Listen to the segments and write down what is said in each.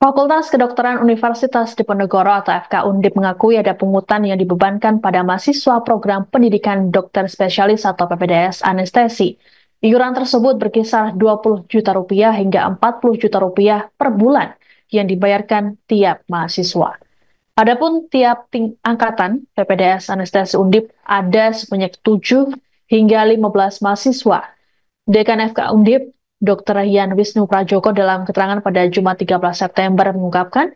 Fakultas Kedokteran Universitas Diponegoro atau FK Undip mengakui ada pungutan yang dibebankan pada mahasiswa program pendidikan dokter spesialis atau PPDS anestesi. Iuran tersebut berkisar 20 juta rupiah hingga 40 juta rupiah per bulan yang dibayarkan tiap mahasiswa. Adapun tiap ting angkatan PPDS anestesi Undip ada sebanyak 7 hingga 15 mahasiswa. Dekan FK Undip Dr. Yan Wisnu Prajoko dalam keterangan pada Jumat 13 September mengungkapkan,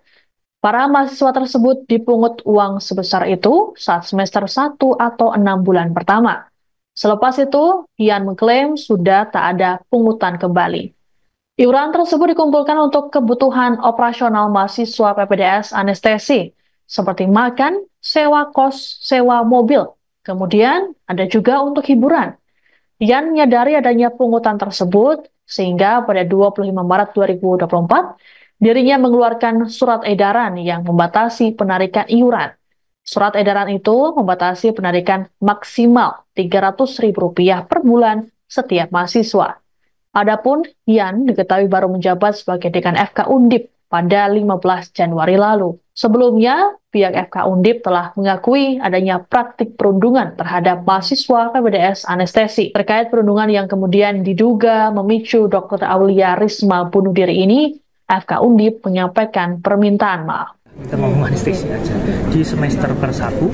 para mahasiswa tersebut dipungut uang sebesar itu saat semester 1 atau 6 bulan pertama. Selepas itu, Yan mengklaim sudah tak ada pungutan kembali. Iuran tersebut dikumpulkan untuk kebutuhan operasional mahasiswa PPDS anestesi, seperti makan, sewa kos, sewa mobil. Kemudian ada juga untuk hiburan. Yan menyadari adanya pungutan tersebut sehingga pada 25 Maret 2024, dirinya mengeluarkan surat edaran yang membatasi penarikan iuran. Surat edaran itu membatasi penarikan maksimal Rp300.000 per bulan setiap mahasiswa. Adapun Yan diketahui baru menjabat sebagai dekan FK Undip pada 15 Januari lalu. Sebelumnya, pihak FK Undip telah mengakui adanya praktik perundungan terhadap mahasiswa PBDS anestesi. Terkait perundungan yang kemudian diduga memicu Dr. Aulia Risma bunuh diri ini, FK Undip menyampaikan permintaan maaf kita mau anestesi aja. Di semester per satu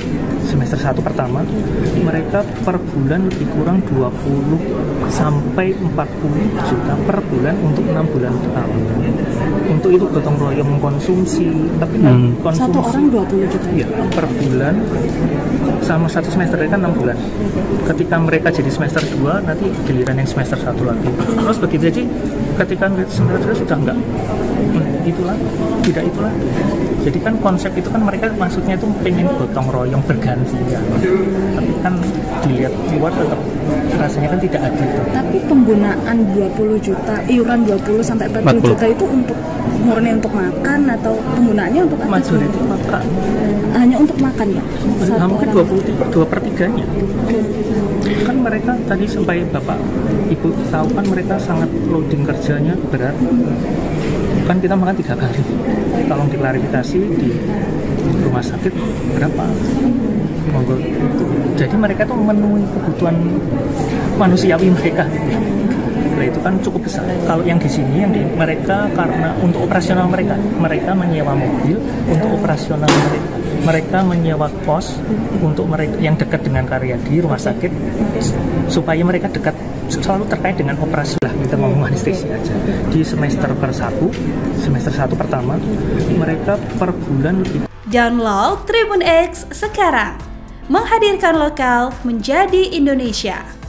semester satu pertama mereka per bulan lebih kurang 20 sampai 40 juta per bulan untuk enam bulan pertama untuk itu gotong royong mengkonsumsi tapi hmm. konsumsi satu orang 20 juta. Ya per bulan sama satu semester kan enam bulan. Ketika mereka jadi semester 2 nanti giliran yang semester satu lagi. Terus begitu jadi ketika semester 2 sudah enggak. Hmm, itulah tidak itulah. jadi kan konsep itu kan mereka maksudnya itu pengen gotong royong berganti ya. Tapi kan dilihat luar tetap rasanya kan tidak adil. Tapi penggunaan 20 juta iuran 20 sampai 40, 40. juta itu untuk murni untuk makan atau penggunaannya untuk apa itu makan. Hanya untuk makan ya? Hampir 20 dua per tiganya. Kan mereka tadi sampai bapak ibu tahu kan mereka sangat loading kerjanya berat kan kita makan tiga kali. Tolong diklarifikasi di rumah sakit berapa. Monggo. Jadi mereka tuh memenuhi kebutuhan manusiawi mereka nah itu kan cukup besar. Kalau yang di sini yang di mereka karena untuk operasional mereka mereka menyewa mobil untuk operasional mereka. Mereka menyewa kos untuk mereka yang dekat dengan karya di rumah sakit supaya mereka dekat selalu terkait dengan operasi lah kita ngomong anestesi aja. Di semester per satu semester satu pertama mereka per bulan lebih download Tribun X sekarang. Menghadirkan lokal menjadi Indonesia